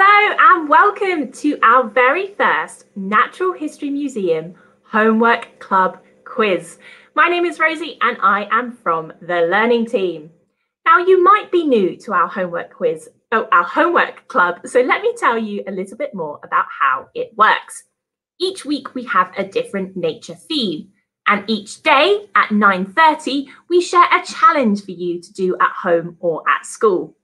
Hello and welcome to our very first Natural History Museum Homework Club quiz. My name is Rosie and I am from the Learning Team. Now you might be new to our homework quiz, oh, our homework club, so let me tell you a little bit more about how it works. Each week we have a different nature theme. And each day at 9.30, we share a challenge for you to do at home or at school.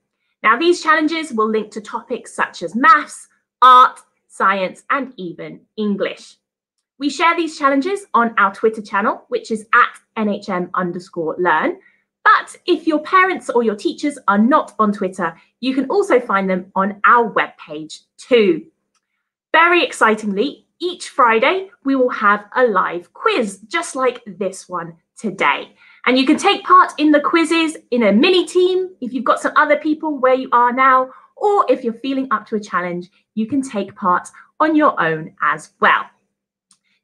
Now, these challenges will link to topics such as maths, art, science, and even English. We share these challenges on our Twitter channel, which is at NHM underscore learn. But if your parents or your teachers are not on Twitter, you can also find them on our webpage too. Very excitingly, each Friday, we will have a live quiz, just like this one today. And you can take part in the quizzes in a mini team if you've got some other people where you are now, or if you're feeling up to a challenge, you can take part on your own as well.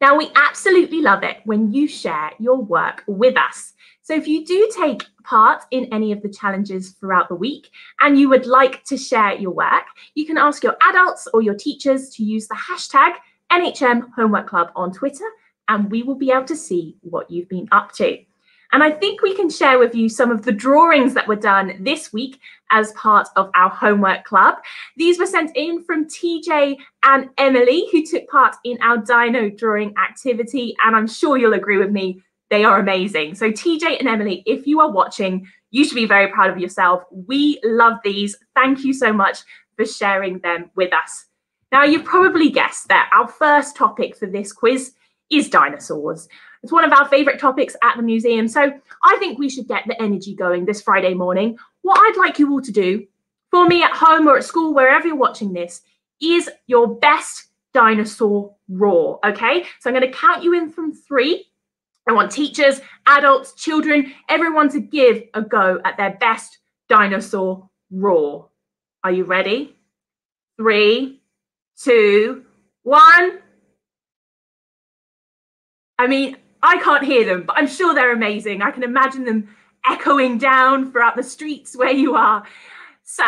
Now, we absolutely love it when you share your work with us. So if you do take part in any of the challenges throughout the week and you would like to share your work, you can ask your adults or your teachers to use the hashtag NHM Homework Club on Twitter, and we will be able to see what you've been up to. And I think we can share with you some of the drawings that were done this week as part of our homework club. These were sent in from TJ and Emily, who took part in our dino drawing activity. And I'm sure you'll agree with me, they are amazing. So, TJ and Emily, if you are watching, you should be very proud of yourself. We love these. Thank you so much for sharing them with us. Now, you've probably guessed that our first topic for this quiz is dinosaurs. It's one of our favourite topics at the museum, so I think we should get the energy going this Friday morning. What I'd like you all to do, for me at home or at school, wherever you're watching this, is your best dinosaur roar, okay? So I'm going to count you in from three. I want teachers, adults, children, everyone to give a go at their best dinosaur roar. Are you ready? Three, two, one. I mean, I can't hear them, but I'm sure they're amazing. I can imagine them echoing down throughout the streets where you are. So,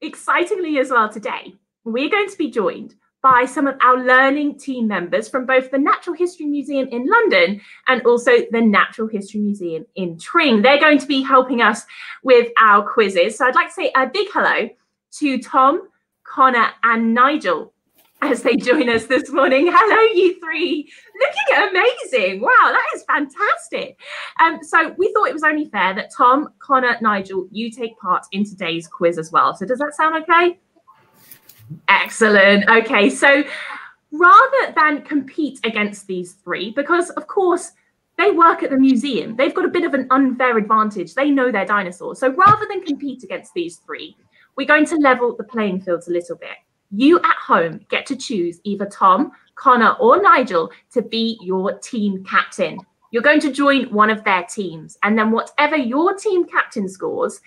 excitingly as well today, we're going to be joined by some of our learning team members from both the Natural History Museum in London and also the Natural History Museum in Tring. They're going to be helping us with our quizzes. So I'd like to say a big hello to Tom, Connor, and Nigel as they join us this morning. Hello, you three. Looking amazing. Wow, that is fantastic. Um, so we thought it was only fair that Tom, Connor, Nigel, you take part in today's quiz as well. So does that sound okay? Excellent. Okay, so rather than compete against these three, because of course they work at the museum, they've got a bit of an unfair advantage. They know their dinosaurs. So rather than compete against these three, we're going to level the playing fields a little bit you at home get to choose either Tom, Connor, or Nigel to be your team captain. You're going to join one of their teams, and then whatever your team captain scores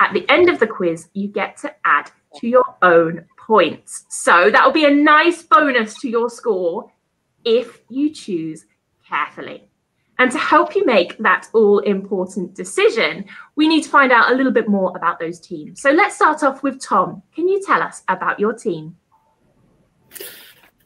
at the end of the quiz, you get to add to your own points. So that will be a nice bonus to your score if you choose carefully. And to help you make that all important decision, we need to find out a little bit more about those teams. So let's start off with Tom. Can you tell us about your team?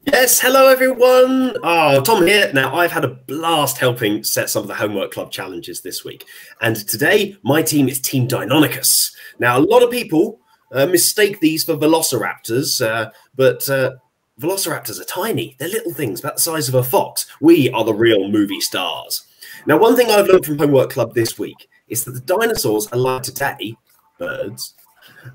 Yes, hello everyone. Oh, Tom here. Now, I've had a blast helping set some of the Homework Club challenges this week. And today, my team is Team Deinonychus. Now, a lot of people uh, mistake these for velociraptors, uh, but uh, Velociraptors are tiny. They're little things about the size of a fox. We are the real movie stars. Now, one thing I've learned from Homework Club this week is that the dinosaurs alive today, birds,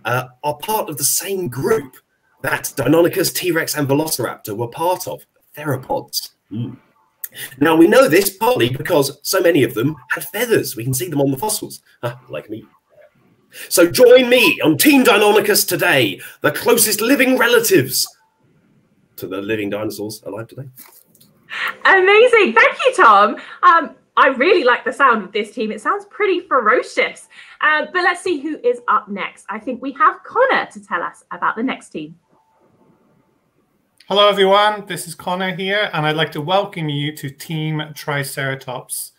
uh, are part of the same group that Deinonychus, T-Rex, and Velociraptor were part of, theropods. Mm. Now, we know this partly because so many of them had feathers. We can see them on the fossils, like me. So join me on Team Deinonychus today, the closest living relatives to the living dinosaurs alive today. Amazing. Thank you, Tom. Um, I really like the sound of this team. It sounds pretty ferocious. Uh, but let's see who is up next. I think we have Connor to tell us about the next team. Hello, everyone. This is Connor here, and I'd like to welcome you to Team Triceratops.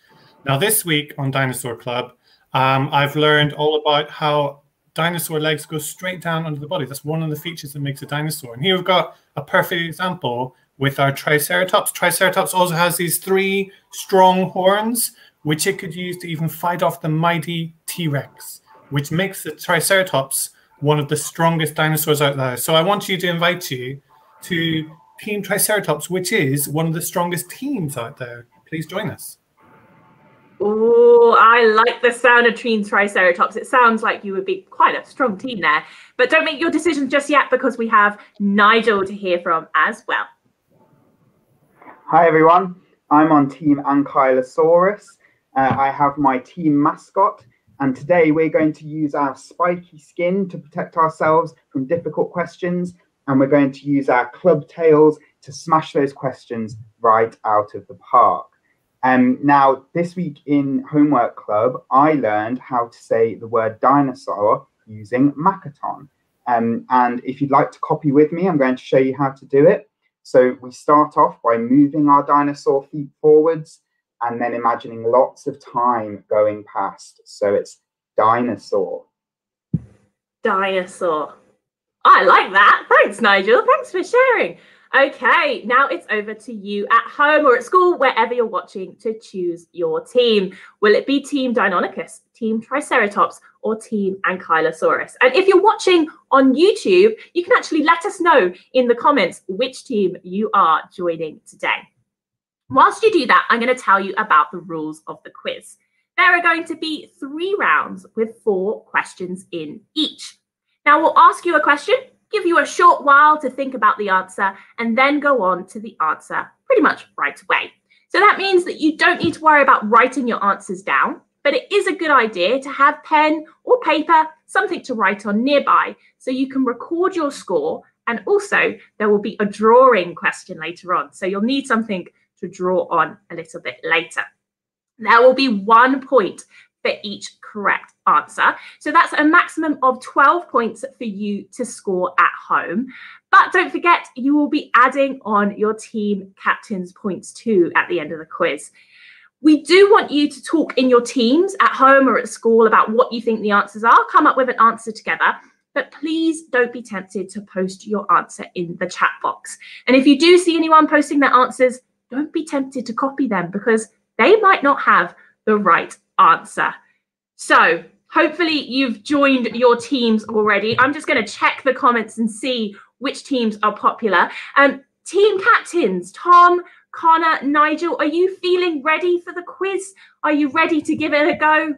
Now, this week on Dinosaur Club, um, I've learned all about how dinosaur legs go straight down under the body. That's one of the features that makes a dinosaur. And here we've got a perfect example with our Triceratops. Triceratops also has these three strong horns, which it could use to even fight off the mighty T-Rex, which makes the Triceratops one of the strongest dinosaurs out there. So I want you to invite you to Team Triceratops, which is one of the strongest teams out there. Please join us. Oh, I like the sound of Team Triceratops. It sounds like you would be quite a strong team there. But don't make your decision just yet because we have Nigel to hear from as well. Hi everyone, I'm on Team Ankylosaurus. Uh, I have my team mascot, and today we're going to use our spiky skin to protect ourselves from difficult questions, and we're going to use our club tails to smash those questions right out of the park. Um, now, this week in Homework Club, I learned how to say the word dinosaur using Makaton. Um, and if you'd like to copy with me, I'm going to show you how to do it. So we start off by moving our dinosaur feet forwards and then imagining lots of time going past. So it's dinosaur. Dinosaur. I like that. Thanks, Nigel. Thanks for sharing. Okay, now it's over to you at home or at school, wherever you're watching, to choose your team. Will it be Team Deinonychus, Team Triceratops, or Team Ankylosaurus? And if you're watching on YouTube, you can actually let us know in the comments which team you are joining today. Whilst you do that, I'm going to tell you about the rules of the quiz. There are going to be three rounds with four questions in each. Now, we'll ask you a question give you a short while to think about the answer, and then go on to the answer pretty much right away. So that means that you don't need to worry about writing your answers down, but it is a good idea to have pen or paper, something to write on nearby, so you can record your score. And also, there will be a drawing question later on. So you'll need something to draw on a little bit later. There will be one point for each correct answer. So that's a maximum of 12 points for you to score at home. But don't forget, you will be adding on your team captain's points too at the end of the quiz. We do want you to talk in your teams at home or at school about what you think the answers are. Come up with an answer together. But please don't be tempted to post your answer in the chat box. And if you do see anyone posting their answers, don't be tempted to copy them because they might not have the right answer. So hopefully you've joined your teams already. I'm just going to check the comments and see which teams are popular. Um, team captains, Tom, Connor, Nigel, are you feeling ready for the quiz? Are you ready to give it a go?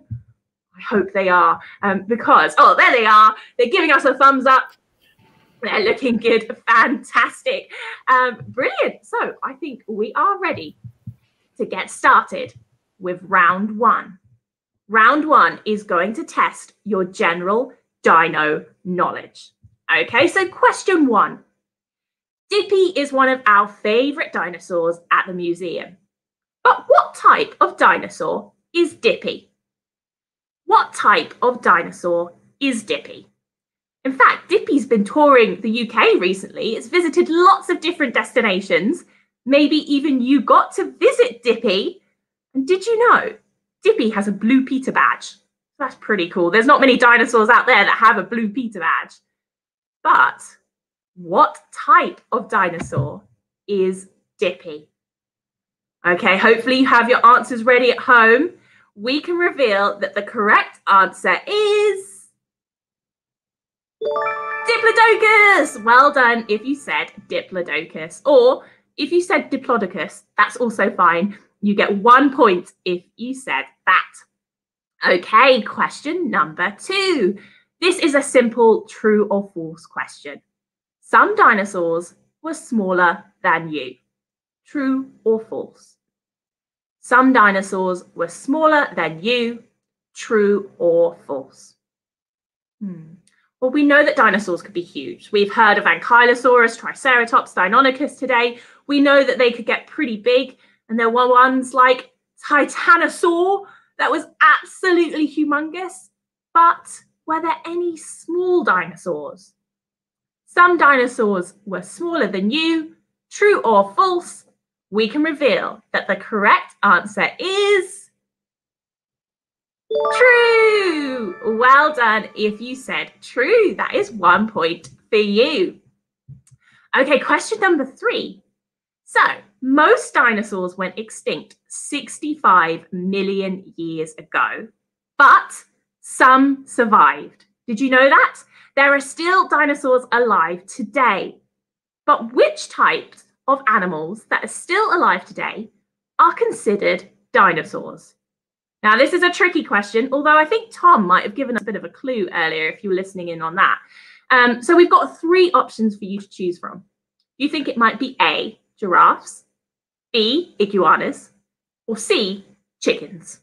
I hope they are um, because, oh, there they are. They're giving us a thumbs up. They're looking good. Fantastic. Um, brilliant. So I think we are ready to get started with round one. Round one is going to test your general dino knowledge. Okay, so question one. Dippy is one of our favourite dinosaurs at the museum. But what type of dinosaur is Dippy? What type of dinosaur is Dippy? In fact, Dippy's been touring the UK recently. It's visited lots of different destinations. Maybe even you got to visit Dippy. And did you know Dippy has a Blue Peter badge. That's pretty cool. There's not many dinosaurs out there that have a Blue Peter badge. But what type of dinosaur is Dippy? Okay, hopefully you have your answers ready at home. We can reveal that the correct answer is Diplodocus. Well done if you said Diplodocus. Or if you said Diplodocus, that's also fine. You get one point if you said that. Okay, question number two. This is a simple true or false question. Some dinosaurs were smaller than you. True or false? Some dinosaurs were smaller than you. True or false? Hmm. Well, we know that dinosaurs could be huge. We've heard of Ankylosaurus, Triceratops, Deinonychus today. We know that they could get pretty big. And there were ones like Titanosaur that was absolutely humongous. But were there any small dinosaurs? Some dinosaurs were smaller than you. True or false? We can reveal that the correct answer is True. Well done if you said true. That is one point for you. Okay, question number three. So, most dinosaurs went extinct 65 million years ago, but some survived. Did you know that? There are still dinosaurs alive today. But which types of animals that are still alive today are considered dinosaurs? Now, this is a tricky question, although I think Tom might have given us a bit of a clue earlier if you were listening in on that. Um, so we've got three options for you to choose from. You think it might be A, giraffes, B, iguanas, or C, chickens?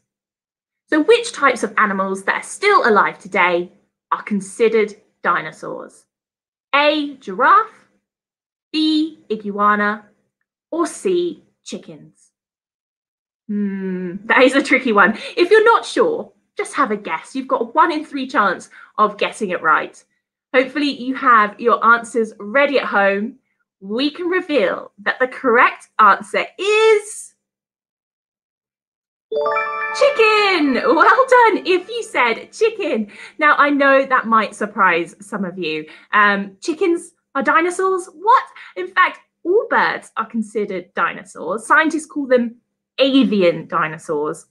So which types of animals that are still alive today are considered dinosaurs? A, giraffe, B, iguana, or C, chickens? Hmm, that is a tricky one. If you're not sure, just have a guess. You've got a one in three chance of getting it right. Hopefully you have your answers ready at home. We can reveal that the correct answer is chicken. Well done if you said chicken. Now, I know that might surprise some of you. Um, chickens are dinosaurs? What? In fact, all birds are considered dinosaurs. Scientists call them avian dinosaurs.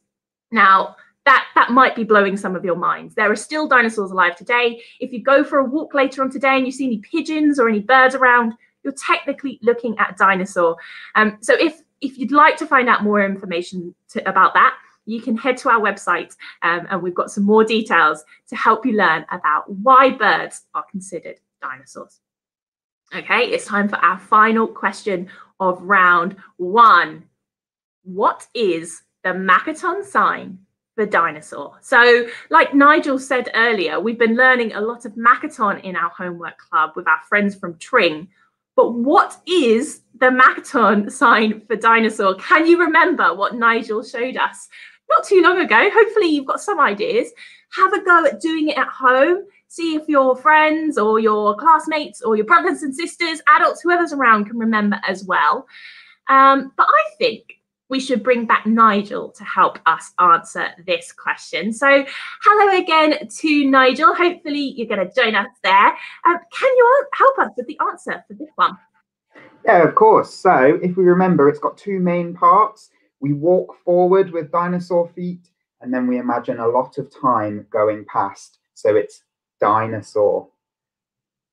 Now, that, that might be blowing some of your minds. There are still dinosaurs alive today. If you go for a walk later on today and you see any pigeons or any birds around, you're technically looking at dinosaur. Um, so if, if you'd like to find out more information to, about that, you can head to our website um, and we've got some more details to help you learn about why birds are considered dinosaurs. Okay, it's time for our final question of round one. What is the Makaton sign for dinosaur? So, like Nigel said earlier, we've been learning a lot of Makaton in our homework club with our friends from Tring. But what is the Makaton sign for dinosaur? Can you remember what Nigel showed us not too long ago? Hopefully, you've got some ideas. Have a go at doing it at home see if your friends or your classmates or your brothers and sisters, adults, whoever's around can remember as well. Um, but I think we should bring back Nigel to help us answer this question. So, hello again to Nigel. Hopefully, you're going to join us there. Um, can you help us with the answer for this one? Yeah, of course. So, if we remember, it's got two main parts. We walk forward with dinosaur feet, and then we imagine a lot of time going past. So, it's dinosaur.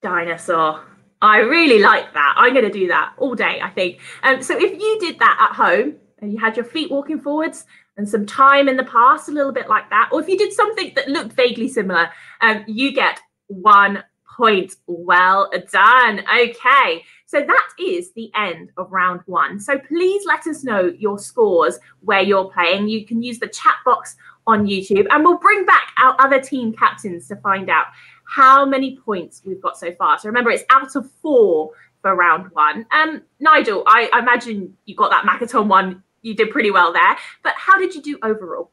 Dinosaur. I really like that. I'm going to do that all day, I think. Um, so if you did that at home you had your feet walking forwards and some time in the past, a little bit like that, or if you did something that looked vaguely similar, um, you get one point. Well done. Okay. So that is the end of round one. So please let us know your scores where you're playing. You can use the chat box on YouTube. And we'll bring back our other team captains to find out how many points we've got so far. So remember, it's out of four for round one. Um, Nigel, I, I imagine you got that Makaton one. You did pretty well there. But how did you do overall?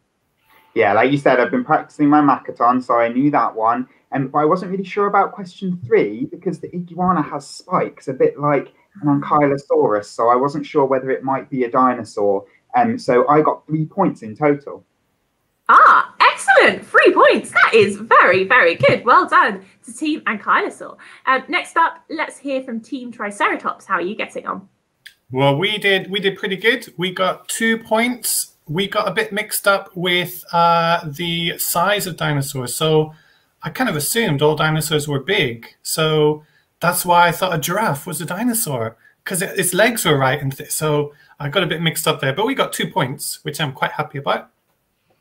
Yeah, like you said, I've been practicing my Makaton, so I knew that one. And but I wasn't really sure about question three because the iguana has spikes, a bit like an ankylosaurus. So I wasn't sure whether it might be a dinosaur. And um, so I got three points in total. Ah, excellent. Three points. That is very, very good. Well done to Team Ankylosaur. Um, next up, let's hear from Team Triceratops. How are you getting on? Well, we did we did pretty good. We got two points. We got a bit mixed up with uh, the size of dinosaurs. So I kind of assumed all dinosaurs were big. So that's why I thought a giraffe was a dinosaur because its legs were right. And so I got a bit mixed up there. But we got two points, which I'm quite happy about.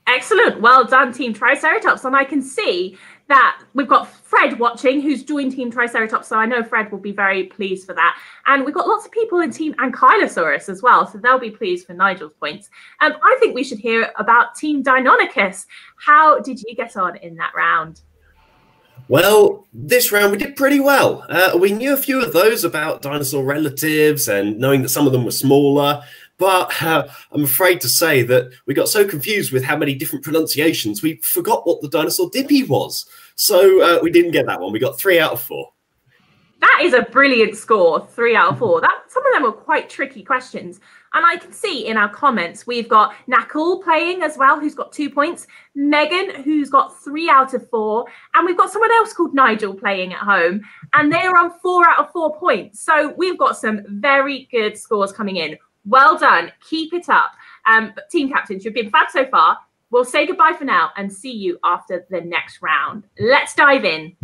Excellent. Well done, Team Triceratops. And I can see that we've got Fred watching who's joined Team Triceratops. So I know Fred will be very pleased for that. And we've got lots of people in Team Ankylosaurus as well. So they'll be pleased for Nigel's points. Um, I think we should hear about Team Deinonychus. How did you get on in that round? Well, this round we did pretty well. Uh, we knew a few of those about dinosaur relatives and knowing that some of them were smaller. But uh, I'm afraid to say that we got so confused with how many different pronunciations, we forgot what the dinosaur Dippy was. So uh, we didn't get that one. We got three out of four. That is a brilliant score, three out of four. That some of them were quite tricky questions. And I can see in our comments, we've got Nakul playing as well, who's got two points, Megan, who's got three out of four, and we've got someone else called Nigel playing at home, and they're on four out of four points. So we've got some very good scores coming in. Well done. Keep it up. Um, team captains, you've been fab so far. We'll say goodbye for now and see you after the next round. Let's dive in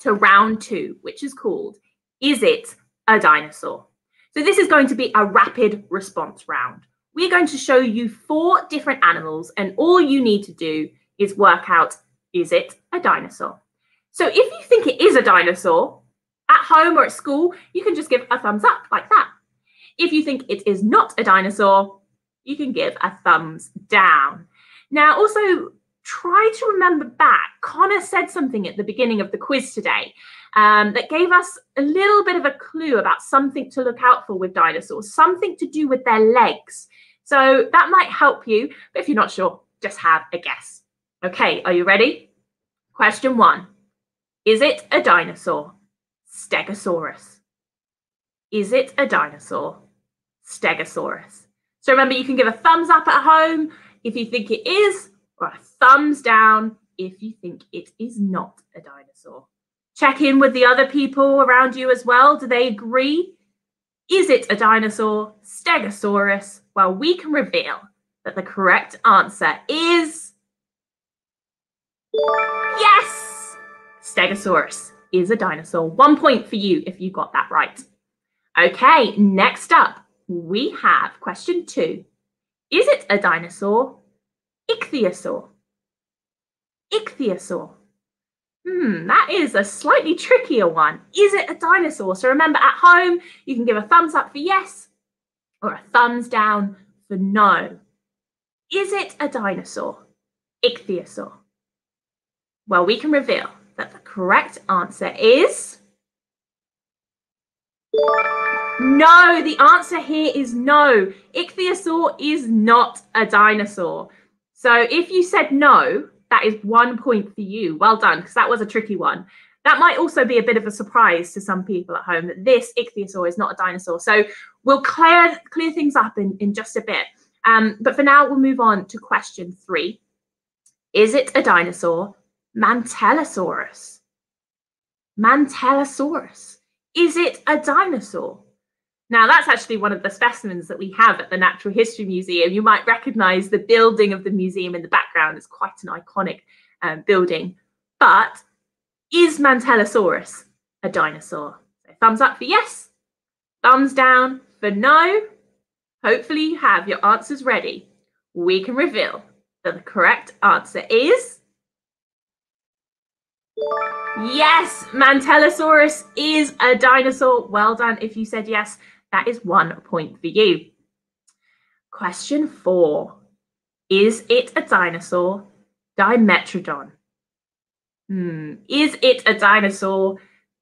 to round two, which is called Is It a Dinosaur? So this is going to be a rapid response round. We're going to show you four different animals, and all you need to do is work out is it a dinosaur? So if you think it is a dinosaur, at home or at school, you can just give a thumbs up like that. If you think it is not a dinosaur, you can give a thumbs down. Now, also try to remember back. Connor said something at the beginning of the quiz today um, that gave us a little bit of a clue about something to look out for with dinosaurs, something to do with their legs. So that might help you, but if you're not sure, just have a guess. Okay, are you ready? Question one Is it a dinosaur? Stegosaurus. Is it a dinosaur? Stegosaurus. So remember, you can give a thumbs up at home if you think it is, or a thumbs down if you think it is not a dinosaur. Check in with the other people around you as well. Do they agree? Is it a dinosaur, Stegosaurus? Well, we can reveal that the correct answer is yes! Stegosaurus is a dinosaur. One point for you if you got that right. Okay, next up, we have question two. Is it a dinosaur? Ichthyosaur. Ichthyosaur. Hmm, that is a slightly trickier one. Is it a dinosaur? So remember, at home, you can give a thumbs up for yes or a thumbs down for no. Is it a dinosaur? Ichthyosaur. Well, we can reveal that the correct answer is no. The answer here is no. Ichthyosaur is not a dinosaur. So if you said no, that is one point for you. Well done, because that was a tricky one. That might also be a bit of a surprise to some people at home that this ichthyosaur is not a dinosaur. So we'll clear clear things up in, in just a bit. Um, but for now, we'll move on to question three. Is it a dinosaur? Mantellisaurus. Mantellisaurus. Is it a dinosaur? Now, that's actually one of the specimens that we have at the Natural History Museum. You might recognize the building of the museum in the background. It's quite an iconic um, building. But is Mantellisaurus a dinosaur? Thumbs up for yes, thumbs down for no. Hopefully, you have your answers ready. We can reveal that the correct answer is Yes, Mantellisaurus is a dinosaur. Well done if you said yes. That is one point for you. Question four Is it a dinosaur? Dimetrodon. Hmm. Is it a dinosaur?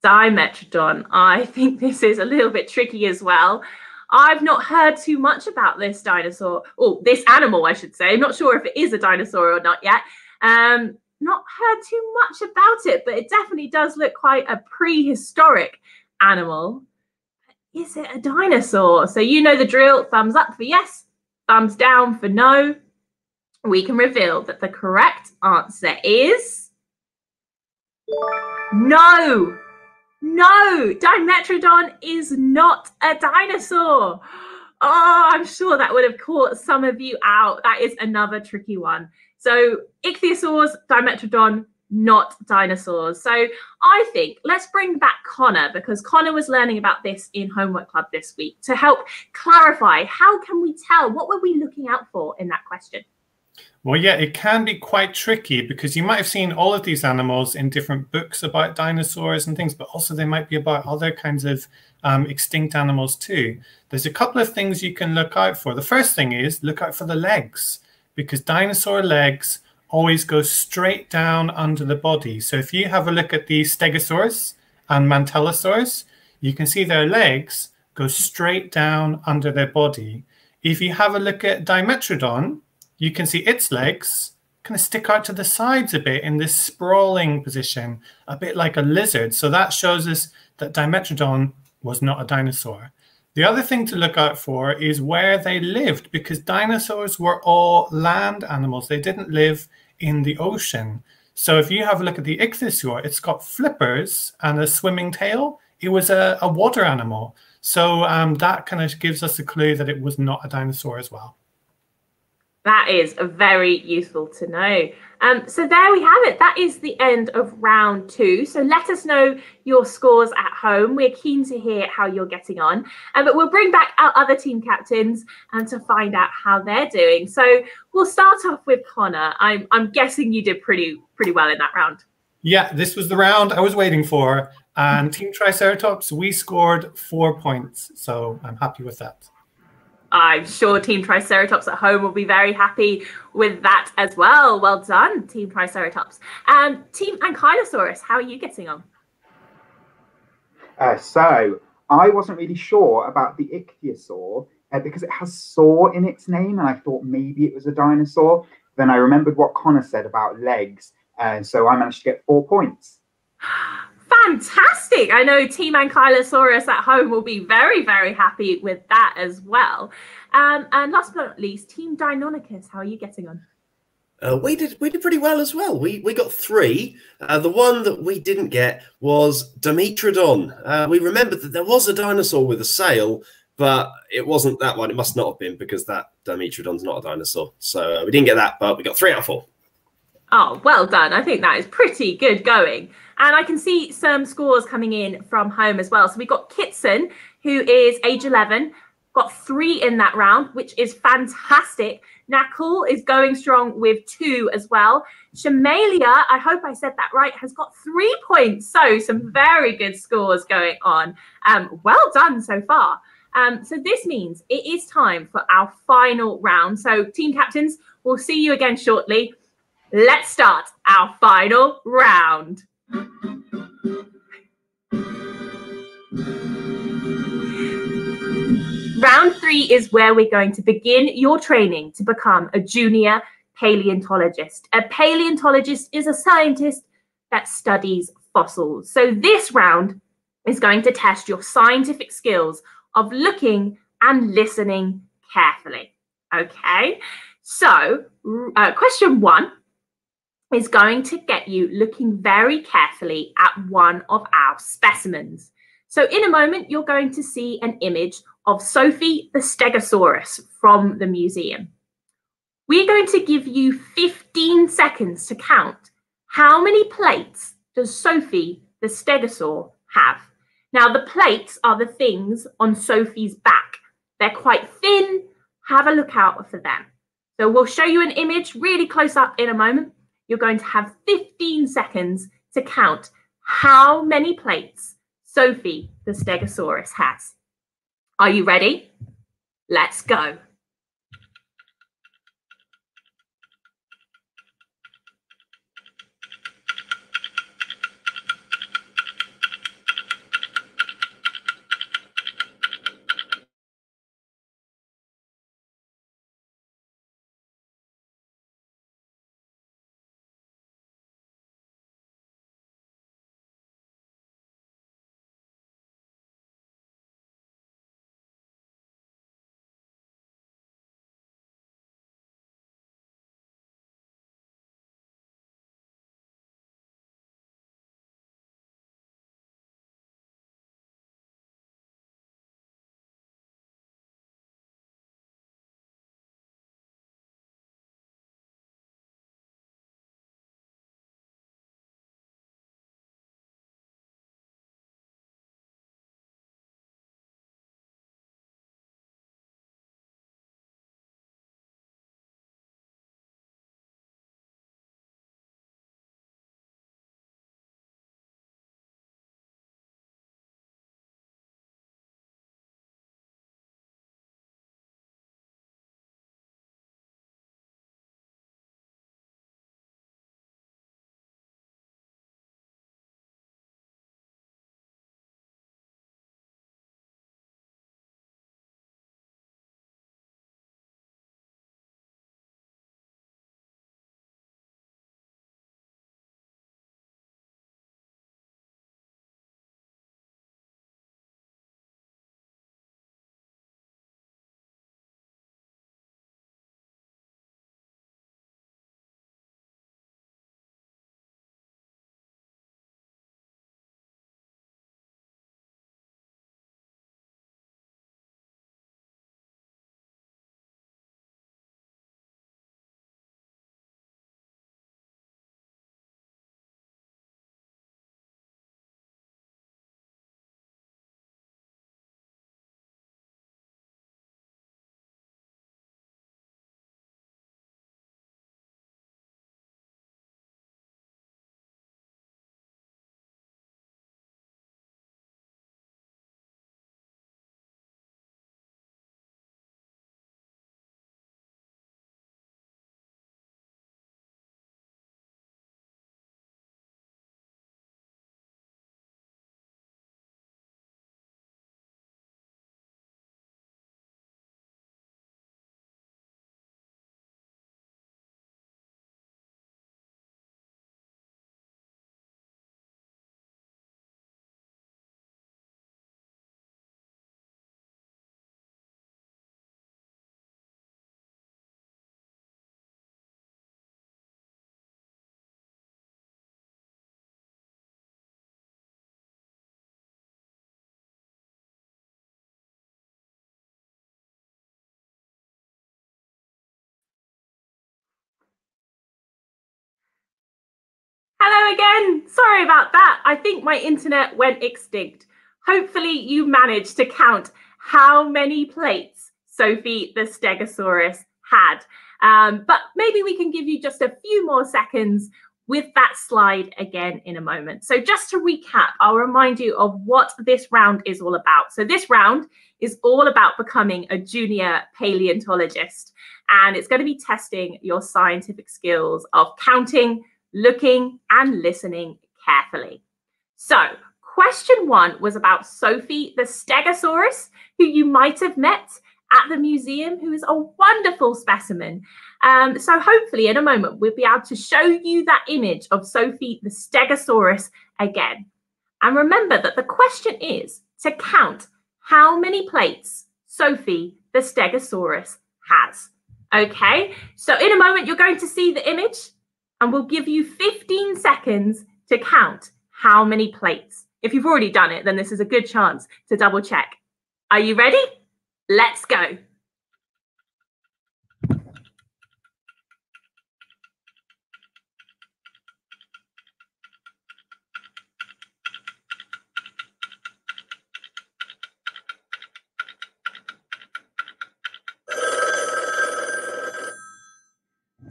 Dimetrodon. I think this is a little bit tricky as well. I've not heard too much about this dinosaur, or this animal, I should say. I'm not sure if it is a dinosaur or not yet. Um, not heard too much about it, but it definitely does look quite a prehistoric animal is it a dinosaur? So you know the drill. Thumbs up for yes, thumbs down for no. We can reveal that the correct answer is no. No, Dimetrodon is not a dinosaur. Oh, I'm sure that would have caught some of you out. That is another tricky one. So, ichthyosaurs, Dimetrodon, not dinosaurs. So I think let's bring back Connor because Connor was learning about this in Homework Club this week to help clarify how can we tell what were we looking out for in that question? Well, yeah, it can be quite tricky because you might have seen all of these animals in different books about dinosaurs and things, but also they might be about other kinds of um, extinct animals too. There's a couple of things you can look out for. The first thing is look out for the legs because dinosaur legs always goes straight down under the body. So if you have a look at the Stegosaurus and Mantellisaurus, you can see their legs go straight down under their body. If you have a look at Dimetrodon, you can see its legs kind of stick out to the sides a bit in this sprawling position, a bit like a lizard. So that shows us that Dimetrodon was not a dinosaur. The other thing to look out for is where they lived, because dinosaurs were all land animals. They didn't live in the ocean. So if you have a look at the ichthyosaur, it's got flippers and a swimming tail. It was a, a water animal. So um, that kind of gives us a clue that it was not a dinosaur as well. That is very useful to know. Um, so there we have it. That is the end of round two. So let us know your scores at home. We're keen to hear how you're getting on. Um, but we'll bring back our other team captains and um, to find out how they're doing. So we'll start off with Connor. I'm, I'm guessing you did pretty pretty well in that round. Yeah, this was the round I was waiting for. And Team Triceratops, we scored four points. So I'm happy with that. I'm sure Team Triceratops at home will be very happy with that as well. Well done, Team Triceratops. And Team Ankylosaurus, how are you getting on? Uh, so I wasn't really sure about the ichthyosaur uh, because it has saw in its name, and I thought maybe it was a dinosaur. Then I remembered what Connor said about legs, and so I managed to get four points. Fantastic. I know Team Ankylosaurus at home will be very, very happy with that as well. Um, and last but not least, Team Deinonychus, how are you getting on? Uh, we did we did pretty well as well. We we got three. Uh, the one that we didn't get was Dimetrodon. Uh, we remembered that there was a dinosaur with a sail, but it wasn't that one. It must not have been because that Dimetrodon's not a dinosaur. So uh, we didn't get that, but we got three out of four. Oh, well done. I think that is pretty good going. And I can see some scores coming in from home as well. So we've got Kitson, who is age 11, got three in that round, which is fantastic. Nakul is going strong with two as well. Shamalia, I hope I said that right, has got three points. So some very good scores going on. Um, well done so far. Um, so this means it is time for our final round. So team captains, we'll see you again shortly. Let's start our final round. Round three is where we're going to begin your training to become a junior paleontologist. A paleontologist is a scientist that studies fossils. So this round is going to test your scientific skills of looking and listening carefully. Okay, so uh, question one is going to get you looking very carefully at one of our specimens. So in a moment, you're going to see an image of Sophie the Stegosaurus from the museum. We're going to give you 15 seconds to count how many plates does Sophie the Stegosaur have? Now, the plates are the things on Sophie's back. They're quite thin. Have a look out for them. So we'll show you an image really close up in a moment you're going to have 15 seconds to count how many plates Sophie the Stegosaurus has. Are you ready? Let's go. Hello again. Sorry about that. I think my internet went extinct. Hopefully, you managed to count how many plates Sophie the Stegosaurus had. Um, but maybe we can give you just a few more seconds with that slide again in a moment. So just to recap, I'll remind you of what this round is all about. So this round is all about becoming a junior paleontologist, and it's going to be testing your scientific skills of counting, looking, and listening carefully. So question one was about Sophie the Stegosaurus, who you might have met at the museum, who is a wonderful specimen. Um, so hopefully in a moment, we'll be able to show you that image of Sophie the Stegosaurus again. And remember that the question is to count how many plates Sophie the Stegosaurus has. Okay, so in a moment, you're going to see the image and we'll give you 15 seconds to count how many plates. If you've already done it, then this is a good chance to double check. Are you ready? Let's go.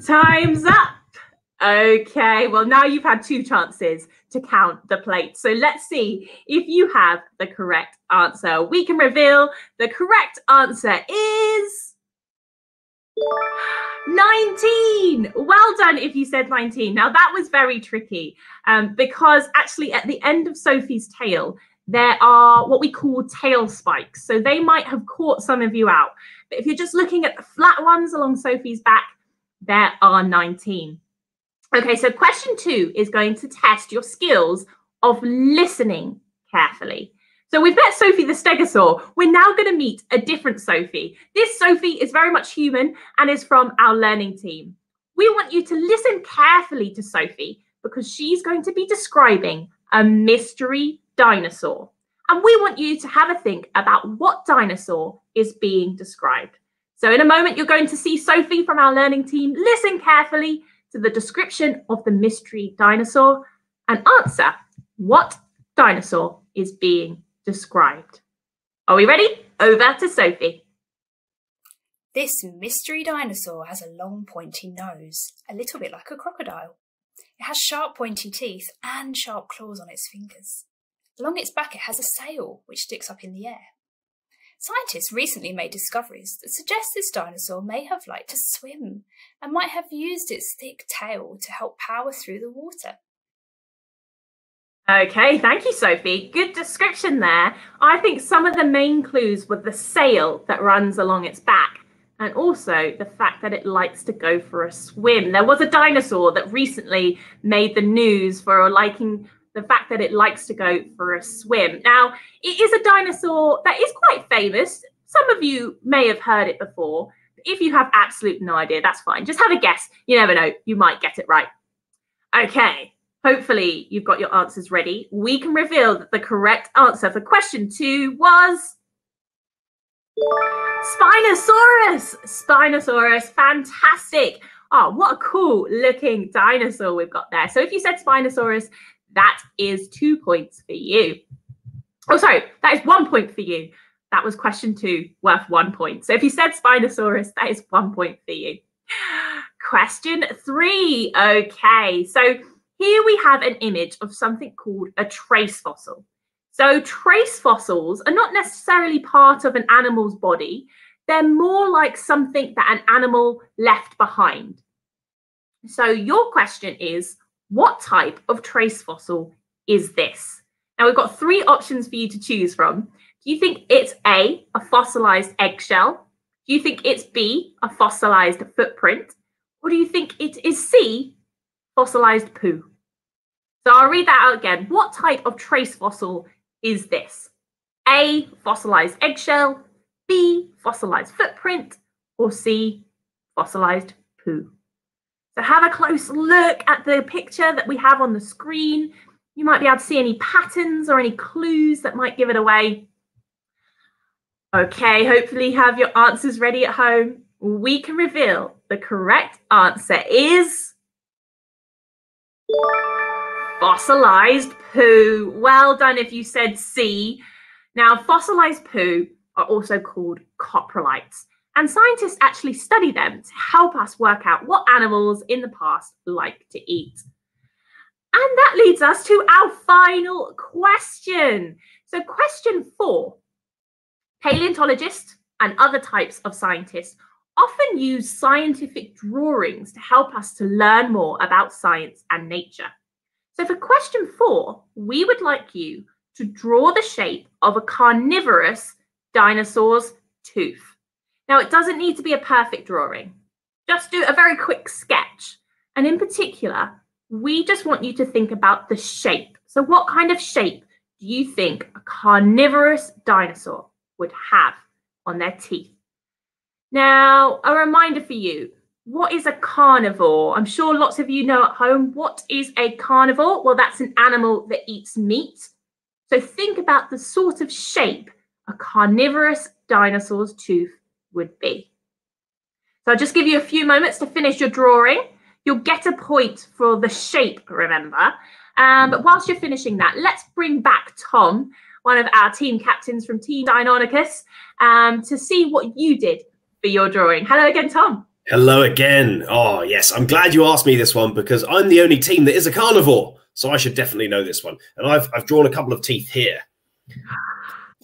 Time's up. Okay, well, now you've had two chances to count the plates. So let's see if you have the correct answer. We can reveal the correct answer is 19. Well done if you said 19. Now, that was very tricky um, because actually, at the end of Sophie's tail, there are what we call tail spikes. So they might have caught some of you out. But if you're just looking at the flat ones along Sophie's back, there are 19. Okay, so question two is going to test your skills of listening carefully. So we've met Sophie the Stegosaur. We're now going to meet a different Sophie. This Sophie is very much human and is from our learning team. We want you to listen carefully to Sophie because she's going to be describing a mystery dinosaur. And we want you to have a think about what dinosaur is being described. So in a moment, you're going to see Sophie from our learning team listen carefully to the description of the mystery dinosaur and answer what dinosaur is being described. Are we ready? Over to Sophie. This mystery dinosaur has a long pointy nose, a little bit like a crocodile. It has sharp pointy teeth and sharp claws on its fingers. Along its back it has a sail which sticks up in the air. Scientists recently made discoveries that suggest this dinosaur may have liked to swim and might have used its thick tail to help power through the water. Okay, thank you, Sophie. Good description there. I think some of the main clues were the sail that runs along its back and also the fact that it likes to go for a swim. There was a dinosaur that recently made the news for a liking the fact that it likes to go for a swim. Now, it is a dinosaur that is quite famous. Some of you may have heard it before. If you have absolute no idea, that's fine. Just have a guess. You never know, you might get it right. Okay, hopefully you've got your answers ready. We can reveal that the correct answer for question two was Spinosaurus. Spinosaurus, fantastic. Oh, what a cool looking dinosaur we've got there. So if you said Spinosaurus, that is two points for you. Oh, sorry, that is one point for you. That was question two, worth one point. So if you said Spinosaurus, that is one point for you. Question three. Okay, so here we have an image of something called a trace fossil. So trace fossils are not necessarily part of an animal's body. They're more like something that an animal left behind. So your question is, what type of trace fossil is this? Now we've got three options for you to choose from. Do you think it's A, a fossilized eggshell? Do you think it's B, a fossilized footprint? Or do you think it is C, fossilized poo? So I'll read that out again. What type of trace fossil is this? A, fossilized eggshell, B, fossilized footprint, or C, fossilized poo? So have a close look at the picture that we have on the screen. You might be able to see any patterns or any clues that might give it away. Okay, hopefully have your answers ready at home. We can reveal the correct answer is Fossilized poo. Well done if you said C. Now, fossilized poo are also called coprolites, and scientists actually study them to help us work out what animals in the past like to eat. And that leads us to our final question. So, question four paleontologists and other types of scientists often use scientific drawings to help us to learn more about science and nature. So, for question four, we would like you to draw the shape of a carnivorous dinosaur's tooth. Now, it doesn't need to be a perfect drawing, just do a very quick sketch. And in particular, we just want you to think about the shape. So, what kind of shape do you think a carnivorous dinosaur would have on their teeth? Now, a reminder for you what is a carnivore? I'm sure lots of you know at home. What is a carnivore? Well, that's an animal that eats meat. So think about the sort of shape a carnivorous dinosaur's tooth would be. So I'll just give you a few moments to finish your drawing. You'll get a point for the shape, remember. Um, but whilst you're finishing that, let's bring back Tom, one of our team captains from Team Deinonychus, um, to see what you did for your drawing. Hello again, Tom. Hello again. Oh, yes. I'm glad you asked me this one because I'm the only team that is a carnivore. So I should definitely know this one. And I've, I've drawn a couple of teeth here.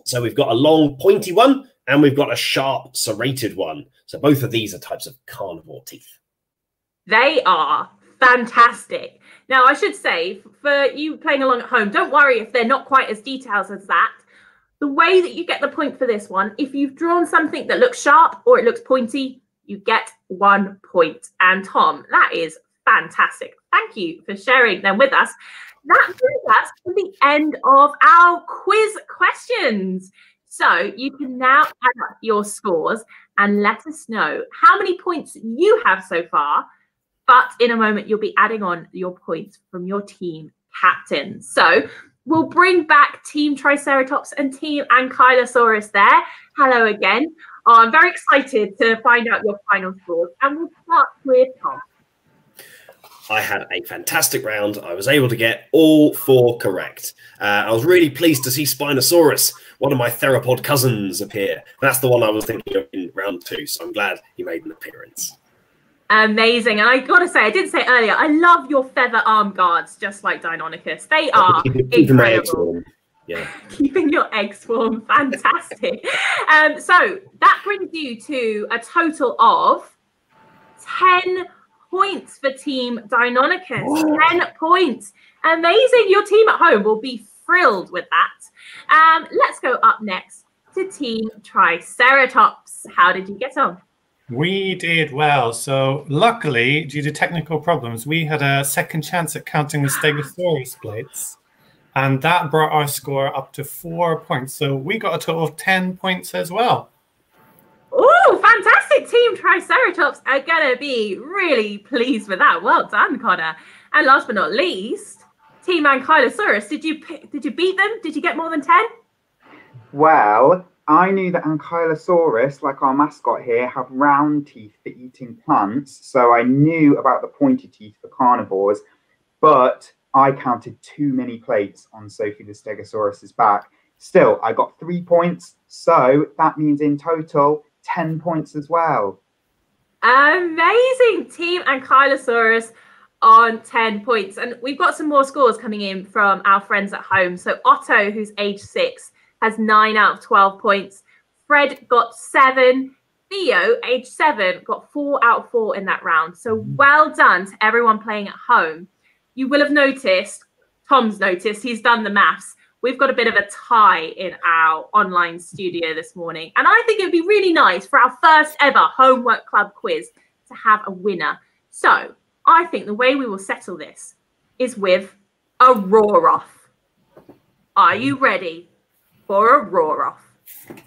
So we've got a long pointy one and we've got a sharp serrated one. So both of these are types of carnivore teeth. They are fantastic. Now, I should say for you playing along at home, don't worry if they're not quite as detailed as that. The way that you get the point for this one, if you've drawn something that looks sharp or it looks pointy, you get one point. And Tom, that is fantastic. Thank you for sharing them with us. That brings us to the end of our quiz questions. So you can now add up your scores and let us know how many points you have so far. But in a moment, you'll be adding on your points from your team captain. So we'll bring back Team Triceratops and Team Ankylosaurus there. Hello again. Oh, I'm very excited to find out your final scores, and we'll start with Tom. I had a fantastic round. I was able to get all four correct. Uh, I was really pleased to see Spinosaurus, one of my theropod cousins, appear. That's the one I was thinking of in round two, so I'm glad he made an appearance. Amazing. And I gotta say, I did say earlier, I love your feather arm guards, just like Deinonychus. They are incredible yeah keeping your eggs warm fantastic um so that brings you to a total of 10 points for team deinonychus oh. 10 points amazing your team at home will be thrilled with that um let's go up next to team triceratops how did you get on we did well. So, luckily, due to technical problems, we had a second chance at counting the Stegosaurus plates. And that brought our score up to four points. So we got a total of 10 points as well. Oh, fantastic. Team Triceratops are going to be really pleased with that. Well done, Connor. And last but not least, Team Ankylosaurus. Did you did you beat them? Did you get more than 10? Well, I knew that Ankylosaurus, like our mascot here, have round teeth for eating plants. So I knew about the pointed teeth for carnivores. But I counted too many plates on Sophie the Stegosaurus's back. Still, I got three points, so that means in total 10 points as well. Amazing team and Ankylosaurus on 10 points. And we've got some more scores coming in from our friends at home. So Otto, who's age six, has nine out of 12 points. Fred got seven. Theo, age seven, got four out of four in that round. So mm-hmm. well done to everyone playing at home you will have noticed, Tom's noticed, he's done the maths. We've got a bit of a tie in our online studio this morning. And I think it would be really nice for our first ever homework club quiz to have a winner. So I think the way we will settle this is with a roar off. Are you ready for a roar off?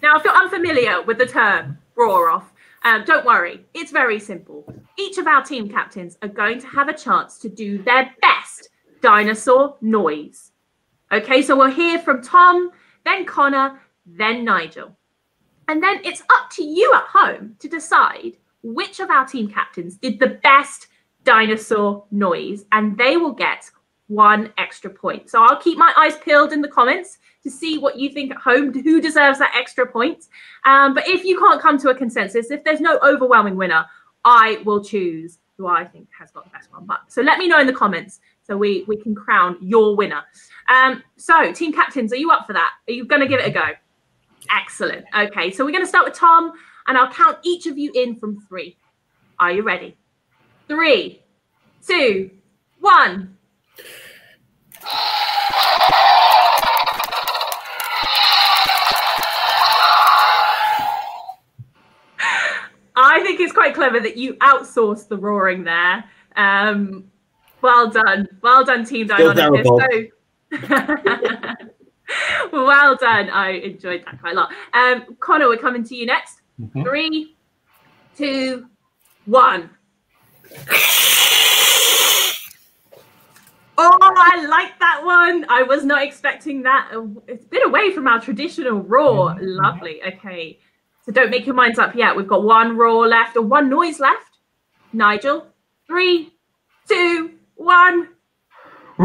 Now, if you're unfamiliar with the term roar off, um, don't worry, it's very simple. Each of our team captains are going to have a chance to do their best dinosaur noise. Okay, so we'll hear from Tom, then Connor, then Nigel. And then it's up to you at home to decide which of our team captains did the best dinosaur noise, and they will get one extra point. So I'll keep my eyes peeled in the comments to see what you think at home, who deserves that extra point. Um, but if you can't come to a consensus, if there's no overwhelming winner, I will choose who I think has got the best one. But so let me know in the comments so we we can crown your winner. Um, so team captains, are you up for that? Are you going to give it a go? Excellent. Okay, so we're going to start with Tom, and I'll count each of you in from three. Are you ready? Three, two, one. I think it's quite clever that you outsourced the roaring there. Um, well done. Well done, Team Dynamic. So, well done. I enjoyed that quite a lot. Um, Connor, we're coming to you next. Mm-hmm. Three, two, one. Oh, I like that one. I was not expecting that. It's a bit away from our traditional roar. Mm-hmm. Lovely. Okay. So don't make your minds up yet. We've got one roar left or one noise left. Nigel, three, two, one.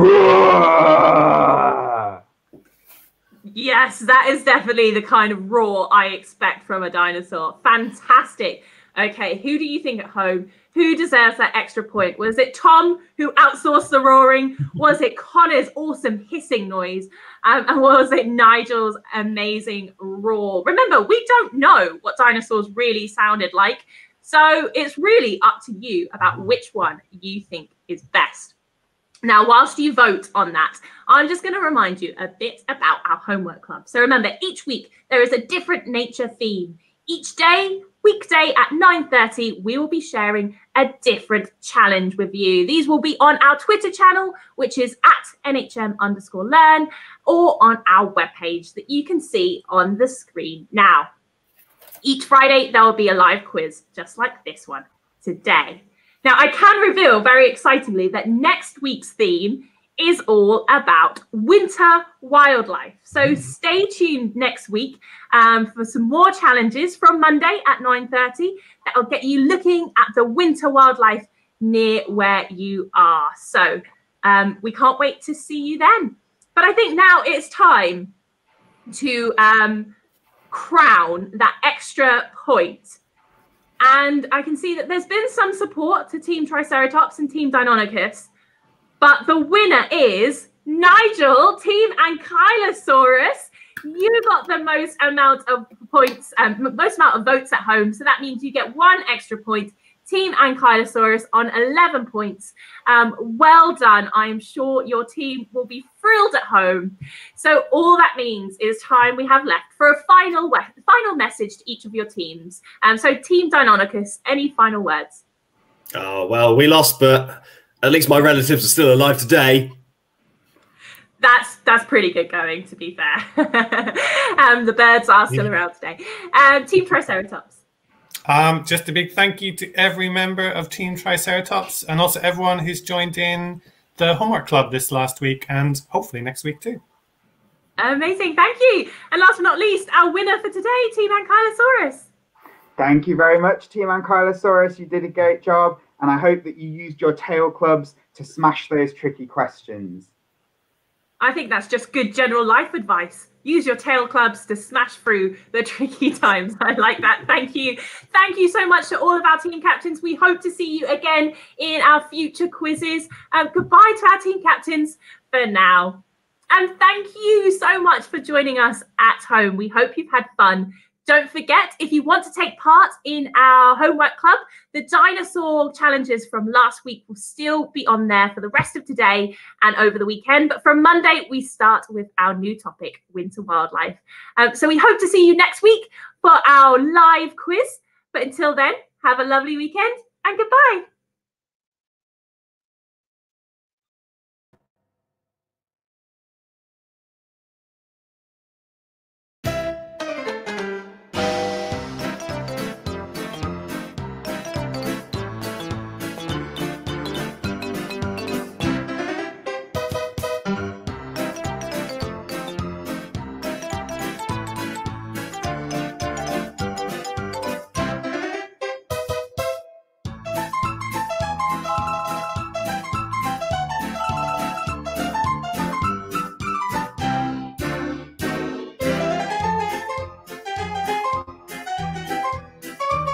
yes, that is definitely the kind of roar I expect from a dinosaur. Fantastic. Okay, who do you think at home? Who deserves that extra point? Was it Tom who outsourced the roaring? Was it Connor's awesome hissing noise? Um, and was it Nigel's amazing roar? Remember, we don't know what dinosaurs really sounded like. So it's really up to you about which one you think is best. Now, whilst you vote on that, I'm just going to remind you a bit about our homework club. So remember, each week there is a different nature theme. Each day, weekday at 9.30, we will be sharing a different challenge with you. These will be on our Twitter channel, which is at NHM underscore learn, or on our webpage that you can see on the screen now. Each Friday, there will be a live quiz, just like this one today. Now, I can reveal very excitingly that next week's theme is all about winter wildlife. So mm. stay tuned next week um, for some more challenges from Monday at 9.30 that'll get you looking at the winter wildlife near where you are. So um, we can't wait to see you then. But I think now it's time to um, crown that extra point. And I can see that there's been some support to Team Triceratops and Team Deinonychus. But the winner is Nigel, Team Ankylosaurus. You got the most amount of points, um, most amount of votes at home. So that means you get one extra point. Team Ankylosaurus on 11 points. Um, well done. I am sure your team will be thrilled at home. So all that means is time we have left for a final final message to each of your teams. Um, so Team Deinonychus, any final words? Oh, well, we lost, but at least my relatives are still alive today. That's that's pretty good going, to be fair. um, the birds are still yeah. around today. Um, Team Triceratops. Um, just a big thank you to every member of Team Triceratops and also everyone who's joined in the homework club this last week and hopefully next week too. Amazing, thank you. And last but not least, our winner for today, Team Ankylosaurus. Thank you very much, Team Ankylosaurus. You did a great job and I hope that you used your tail clubs to smash those tricky questions. I think that's just good general life advice. Use your tail clubs to smash through the tricky times. I like that. Thank you. Thank you so much to all of our team captains. We hope to see you again in our future quizzes. Um, goodbye to our team captains for now. And thank you so much for joining us at home. We hope you've had fun. Don't forget, if you want to take part in our homework club, the dinosaur challenges from last week will still be on there for the rest of today and over the weekend. But from Monday, we start with our new topic, winter wildlife. Um, so we hope to see you next week for our live quiz. But until then, have a lovely weekend and goodbye.